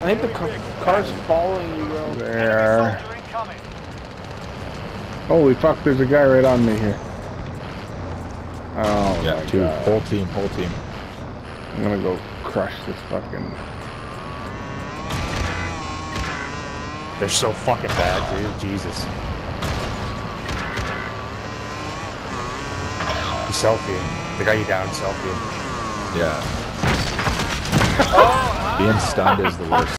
I think the ca- car's following you, bro. There. Holy fuck, there's a guy right on me here. Oh Yeah, my two. god. Whole team, whole team. I'm gonna go crush this fucking... They're so fucking bad, dude. Jesus. He's selfie. The guy you down selfie. Yeah. Being stunned is the worst.